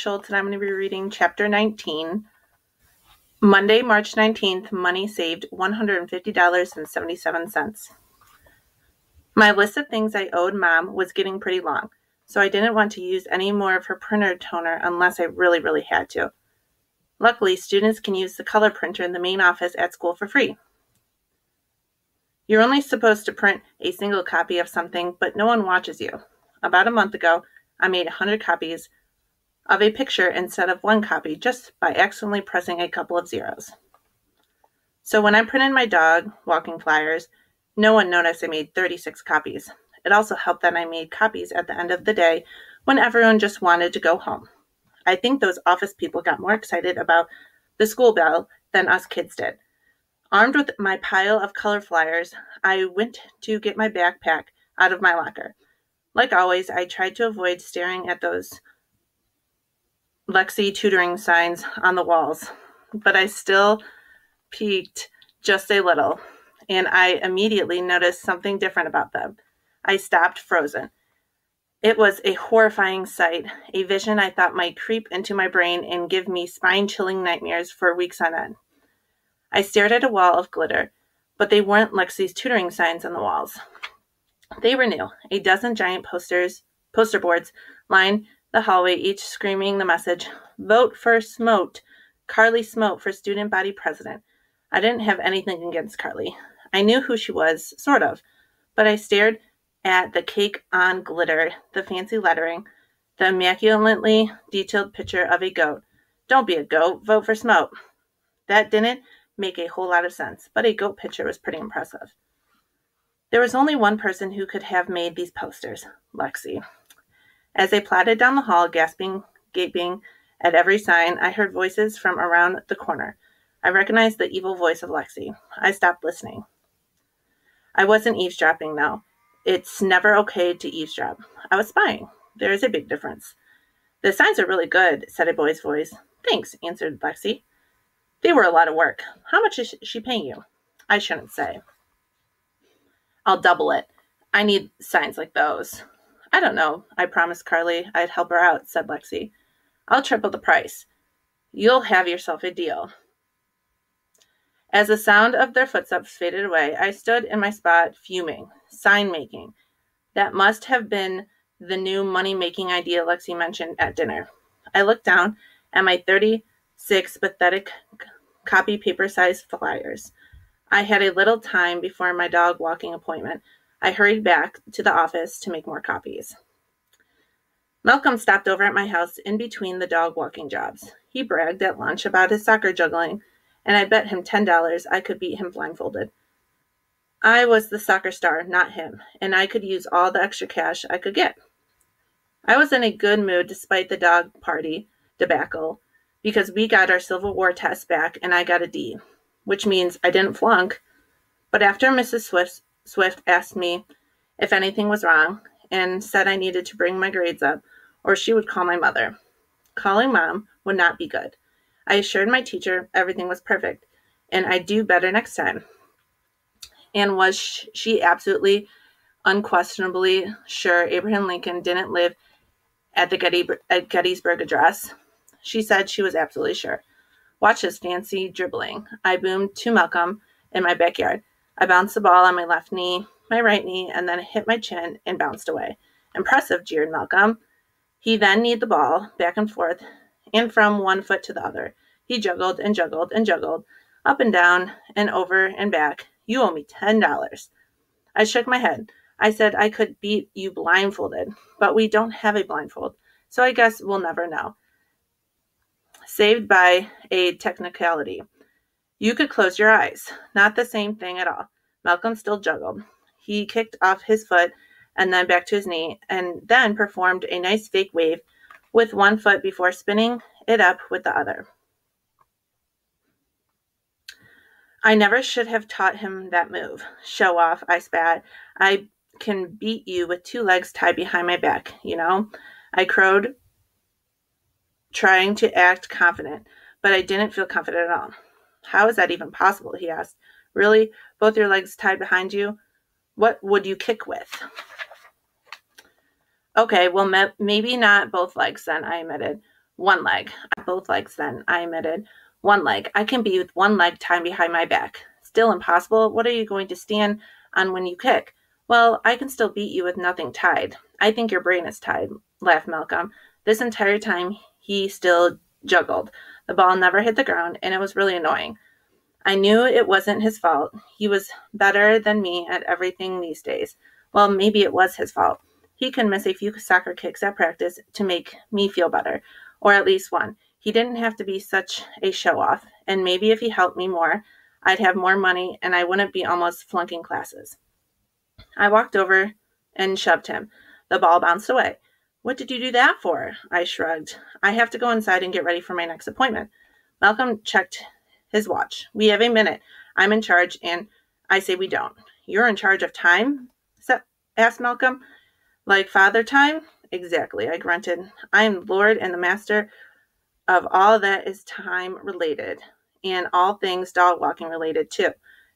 Schultz, and I'm going to be reading chapter 19. Monday, March 19th, money saved $150.77. My list of things I owed mom was getting pretty long, so I didn't want to use any more of her printer toner unless I really, really had to. Luckily, students can use the color printer in the main office at school for free. You're only supposed to print a single copy of something, but no one watches you. About a month ago, I made 100 copies of a picture instead of one copy just by accidentally pressing a couple of zeros. So when I printed my dog walking flyers, no one noticed I made 36 copies. It also helped that I made copies at the end of the day when everyone just wanted to go home. I think those office people got more excited about the school bell than us kids did. Armed with my pile of color flyers, I went to get my backpack out of my locker. Like always, I tried to avoid staring at those Lexi tutoring signs on the walls, but I still peeked just a little, and I immediately noticed something different about them. I stopped frozen. It was a horrifying sight, a vision I thought might creep into my brain and give me spine chilling nightmares for weeks on end. I stared at a wall of glitter, but they weren't Lexi's tutoring signs on the walls. They were new, a dozen giant posters, poster boards lined the hallway, each screaming the message Vote for Smote. Carly Smote for student body president. I didn't have anything against Carly. I knew who she was, sort of, but I stared at the cake on glitter, the fancy lettering, the immaculately detailed picture of a goat. Don't be a goat, vote for Smote. That didn't make a whole lot of sense, but a goat picture was pretty impressive. There was only one person who could have made these posters Lexi. As I plodded down the hall, gasping, gaping at every sign, I heard voices from around the corner. I recognized the evil voice of Lexi. I stopped listening. I wasn't eavesdropping, though. It's never okay to eavesdrop. I was spying. There is a big difference. The signs are really good, said a boy's voice. Thanks, answered Lexi. They were a lot of work. How much is she paying you? I shouldn't say. I'll double it. I need signs like those. I don't know. I promised Carly I'd help her out, said Lexi. I'll triple the price. You'll have yourself a deal. As the sound of their footsteps faded away, I stood in my spot, fuming, sign making. That must have been the new money making idea Lexi mentioned at dinner. I looked down at my 36 pathetic copy paper sized flyers. I had a little time before my dog walking appointment, I hurried back to the office to make more copies. Malcolm stopped over at my house in between the dog walking jobs. He bragged at lunch about his soccer juggling, and I bet him $10 I could beat him blindfolded. I was the soccer star, not him, and I could use all the extra cash I could get. I was in a good mood despite the dog party debacle because we got our Civil War test back and I got a D, which means I didn't flunk. But after Mrs. Swift's Swift asked me if anything was wrong and said I needed to bring my grades up or she would call my mother. Calling mom would not be good. I assured my teacher everything was perfect and I'd do better next time. And was she absolutely, unquestionably sure Abraham Lincoln didn't live at the at Gettysburg Address? She said she was absolutely sure. Watch this fancy dribbling. I boomed to Malcolm in my backyard. I bounced the ball on my left knee, my right knee, and then hit my chin and bounced away. Impressive, jeered Malcolm. He then kneed the ball back and forth and from one foot to the other. He juggled and juggled and juggled, up and down and over and back. You owe me ten dollars. I shook my head. I said I could beat you blindfolded, but we don't have a blindfold, so I guess we'll never know. Saved by a technicality. You could close your eyes. Not the same thing at all. Malcolm still juggled. He kicked off his foot and then back to his knee, and then performed a nice fake wave with one foot before spinning it up with the other. I never should have taught him that move. Show off, I spat. I can beat you with two legs tied behind my back, you know? I crowed, trying to act confident, but I didn't feel confident at all. How is that even possible? He asked. Really? Both your legs tied behind you? What would you kick with? Okay, well, maybe not both legs then, I admitted. One leg. Both legs, then, I admitted. One leg. I can be with one leg tied behind my back. Still impossible? What are you going to stand on when you kick? Well, I can still beat you with nothing tied. I think your brain is tied, laughed Malcolm. This entire time, he still juggled. The ball never hit the ground, and it was really annoying. I knew it wasn't his fault. He was better than me at everything these days. Well, maybe it was his fault. He could miss a few soccer kicks at practice to make me feel better, or at least one. He didn't have to be such a show off, and maybe if he helped me more, I'd have more money and I wouldn't be almost flunking classes. I walked over and shoved him. The ball bounced away. What did you do that for? I shrugged. I have to go inside and get ready for my next appointment. Malcolm checked his watch. We have a minute. I'm in charge, and I say we don't. You're in charge of time? asked Malcolm. Like father time? Exactly, I grunted. I am Lord and the master of all that is time related, and all things dog walking related too.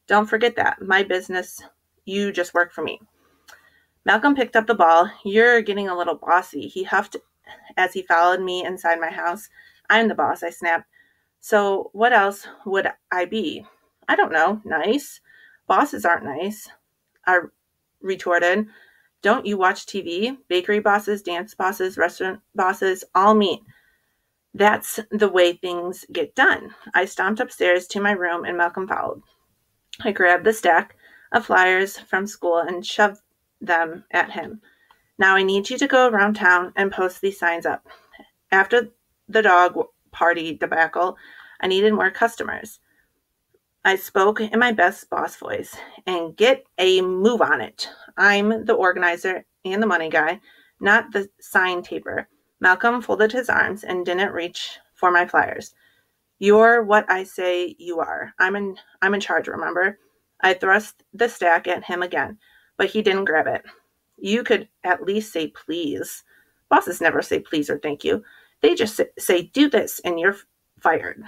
Don't forget that. My business, you just work for me. Malcolm picked up the ball. You're getting a little bossy, he huffed as he followed me inside my house. I'm the boss, I snapped. So, what else would I be? I don't know. Nice. Bosses aren't nice. I retorted. Don't you watch TV? Bakery bosses, dance bosses, restaurant bosses all meet. That's the way things get done. I stomped upstairs to my room and Malcolm followed. I grabbed the stack of flyers from school and shoved them at him. Now I need you to go around town and post these signs up. After the dog party debacle, I needed more customers. I spoke in my best boss voice and get a move on it. I'm the organizer and the money guy, not the sign taper. Malcolm folded his arms and didn't reach for my flyers. You're what I say you are. I'm in I'm in charge, remember? I thrust the stack at him again, but he didn't grab it. You could at least say please. Bosses never say please or thank you. They just say, do this and you're fired.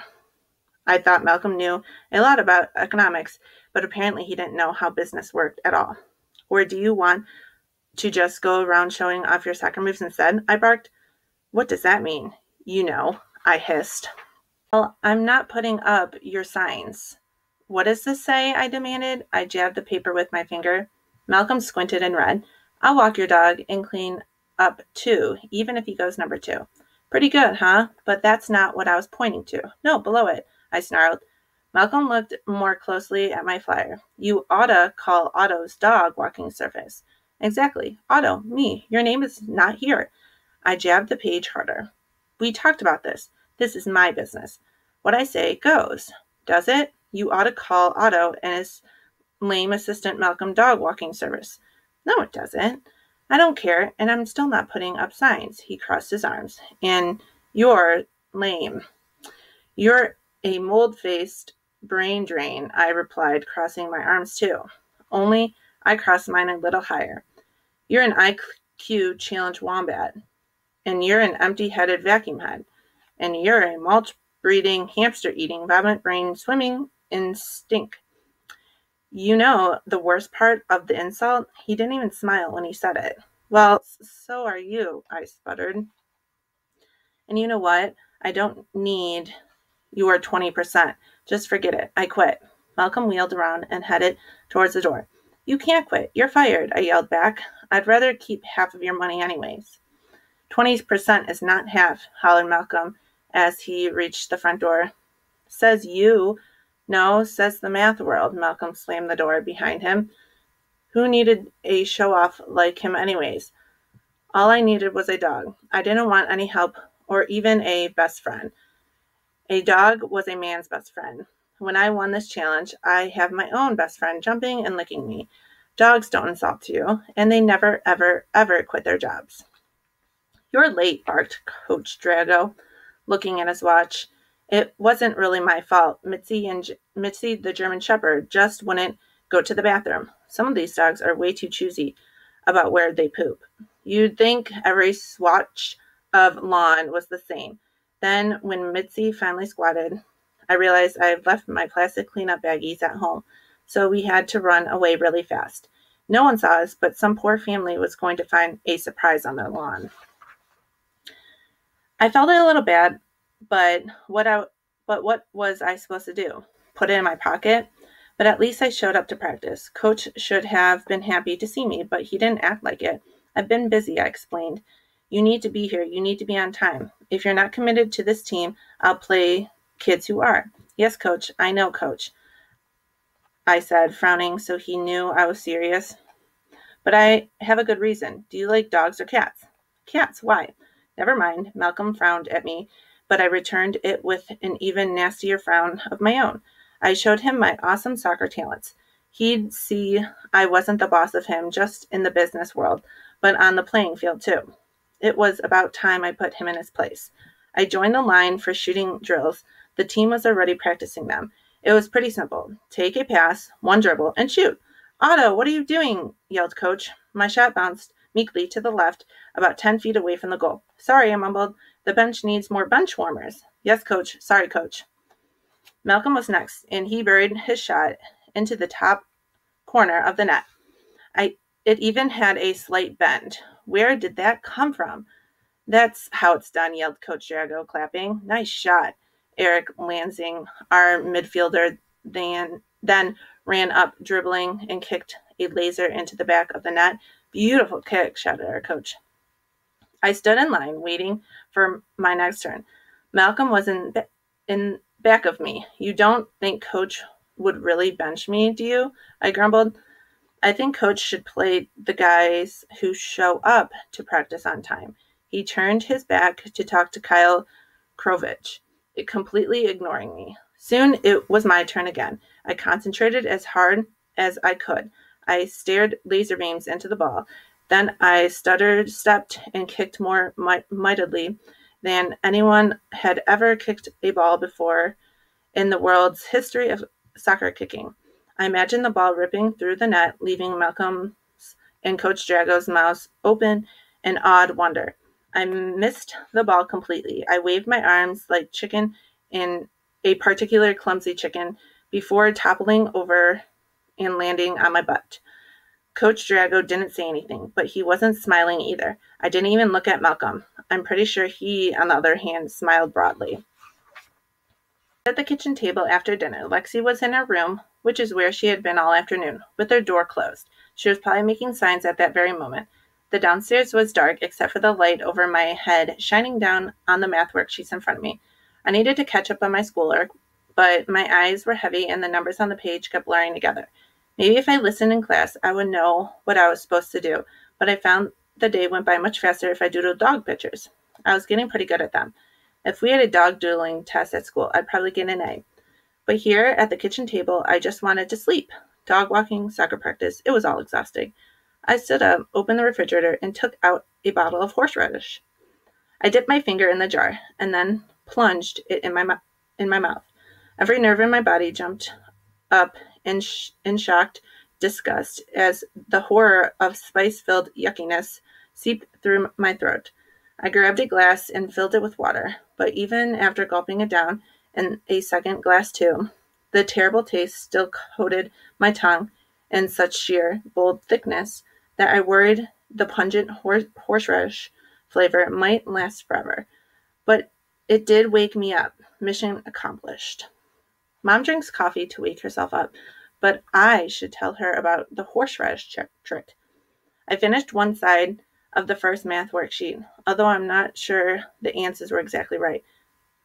I thought Malcolm knew a lot about economics, but apparently he didn't know how business worked at all. Or do you want to just go around showing off your soccer moves instead? I barked. What does that mean? You know, I hissed. Well, I'm not putting up your signs. What does this say? I demanded. I jabbed the paper with my finger. Malcolm squinted and read, I'll walk your dog and clean up too, even if he goes number two. Pretty good, huh? But that's not what I was pointing to. No, below it, I snarled. Malcolm looked more closely at my flyer. You oughta call Otto's dog walking surface. Exactly. Otto, me. Your name is not here. I jabbed the page harder. We talked about this. This is my business. What I say goes. Does it? You oughta call Otto and his lame assistant Malcolm dog walking service. No, it doesn't. I don't care, and I'm still not putting up signs. He crossed his arms. And you're lame. You're a mold faced brain drain, I replied, crossing my arms too. Only I crossed mine a little higher. You're an IQ challenge wombat, and you're an empty headed vacuum head, and you're a mulch breeding, hamster eating, vomit brain swimming in stink. You know, the worst part of the insult? He didn't even smile when he said it. Well, so are you, I sputtered. And you know what? I don't need your 20%. Just forget it. I quit. Malcolm wheeled around and headed towards the door. You can't quit. You're fired, I yelled back. I'd rather keep half of your money, anyways. 20% is not half, hollered Malcolm as he reached the front door. Says you, no, says the math world. Malcolm slammed the door behind him. Who needed a show off like him, anyways? All I needed was a dog. I didn't want any help or even a best friend. A dog was a man's best friend. When I won this challenge, I have my own best friend jumping and licking me. Dogs don't insult you, and they never, ever, ever quit their jobs. You're late, barked Coach Drago, looking at his watch. It wasn't really my fault. Mitzi and Mitzi, the German Shepherd, just wouldn't go to the bathroom. Some of these dogs are way too choosy about where they poop. You'd think every swatch of lawn was the same. Then, when Mitzi finally squatted, I realized I had left my plastic cleanup baggies at home, so we had to run away really fast. No one saw us, but some poor family was going to find a surprise on their lawn. I felt a little bad, but what I but what was I supposed to do? Put it in my pocket? But at least I showed up to practice. Coach should have been happy to see me, but he didn't act like it. I've been busy, I explained. You need to be here. You need to be on time. If you're not committed to this team, I'll play kids who are. Yes, coach. I know, coach. I said, frowning so he knew I was serious. But I have a good reason. Do you like dogs or cats? Cats. Why? Never mind. Malcolm frowned at me, but I returned it with an even nastier frown of my own. I showed him my awesome soccer talents. He'd see I wasn't the boss of him just in the business world, but on the playing field too. It was about time I put him in his place. I joined the line for shooting drills. The team was already practicing them. It was pretty simple. Take a pass, one dribble, and shoot. Otto, what are you doing? yelled Coach. My shot bounced meekly to the left, about 10 feet away from the goal. Sorry, I mumbled. The bench needs more bench warmers. Yes, Coach. Sorry, Coach. Malcolm was next, and he buried his shot into the top corner of the net. I, it even had a slight bend. Where did that come from? That's how it's done, yelled Coach Drago, clapping. Nice shot. Eric Lansing, our midfielder, then, then ran up, dribbling, and kicked a laser into the back of the net. Beautiful kick, shouted our coach. I stood in line, waiting for my next turn. Malcolm was in, in back of me. You don't think coach would really bench me, do you? I grumbled. I think coach should play the guys who show up to practice on time. He turned his back to talk to Kyle Krovich completely ignoring me. Soon it was my turn again. I concentrated as hard as I could. I stared laser beams into the ball. Then I stuttered, stepped, and kicked more mightily than anyone had ever kicked a ball before in the world's history of soccer kicking. I imagined the ball ripping through the net, leaving Malcolm's and Coach Drago's mouths open in awed wonder. I missed the ball completely. I waved my arms like chicken in a particular clumsy chicken before toppling over and landing on my butt. Coach Drago didn't say anything, but he wasn't smiling either. I didn't even look at Malcolm. I'm pretty sure he, on the other hand, smiled broadly. At the kitchen table after dinner, Lexi was in her room, which is where she had been all afternoon, with her door closed. She was probably making signs at that very moment. The downstairs was dark except for the light over my head shining down on the math worksheets in front of me. I needed to catch up on my schoolwork, but my eyes were heavy and the numbers on the page kept blurring together. Maybe if I listened in class, I would know what I was supposed to do, but I found the day went by much faster if I doodled dog pictures. I was getting pretty good at them. If we had a dog doodling test at school, I'd probably get an A. But here at the kitchen table, I just wanted to sleep. Dog walking, soccer practice, it was all exhausting. I stood up, opened the refrigerator, and took out a bottle of horseradish. I dipped my finger in the jar and then plunged it in my, in my mouth. Every nerve in my body jumped up in, sh- in shocked disgust as the horror of spice filled yuckiness seeped through my throat. I grabbed a glass and filled it with water, but even after gulping it down and a second glass too, the terrible taste still coated my tongue in such sheer, bold thickness that I worried the pungent horse- horseradish flavor might last forever. But it did wake me up. Mission accomplished. Mom drinks coffee to wake herself up, but I should tell her about the horseradish trick. I finished one side of the first math worksheet, although I'm not sure the answers were exactly right.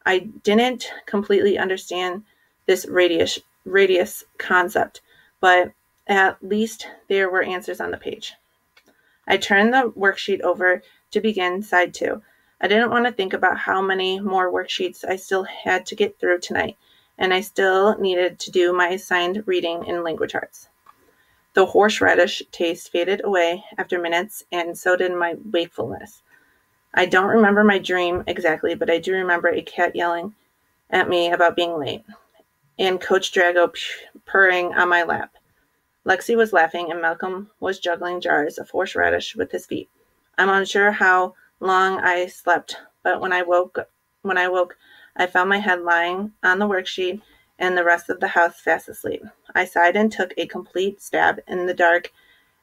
I didn't completely understand this radius radius concept, but at least there were answers on the page. I turned the worksheet over to begin side two. I didn't want to think about how many more worksheets I still had to get through tonight, and I still needed to do my assigned reading in language arts. The horseradish taste faded away after minutes, and so did my wakefulness. I don't remember my dream exactly, but I do remember a cat yelling at me about being late, and Coach Drago purring on my lap. Lexi was laughing, and Malcolm was juggling jars of horseradish with his feet. I'm unsure how long I slept, but when I woke, when I woke, I found my head lying on the worksheet and the rest of the house fast asleep. I sighed and took a complete stab in the dark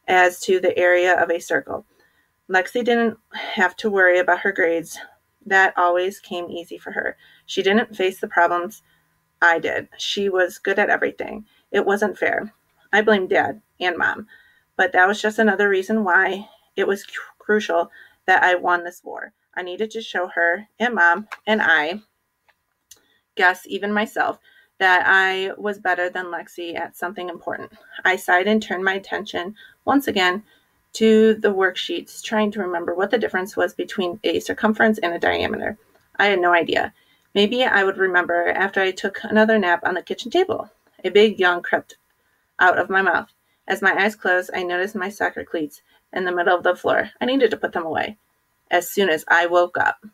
as to the area of a circle. Lexi didn't have to worry about her grades, That always came easy for her. She didn't face the problems I did. She was good at everything. It wasn't fair. I blamed dad and mom, but that was just another reason why it was crucial that I won this war. I needed to show her and mom and I, guess even myself, that I was better than Lexi at something important. I sighed and turned my attention once again to the worksheets, trying to remember what the difference was between a circumference and a diameter. I had no idea. Maybe I would remember after I took another nap on the kitchen table. A big yawn crept out of my mouth. As my eyes closed, I noticed my soccer cleats in the middle of the floor. I needed to put them away as soon as I woke up.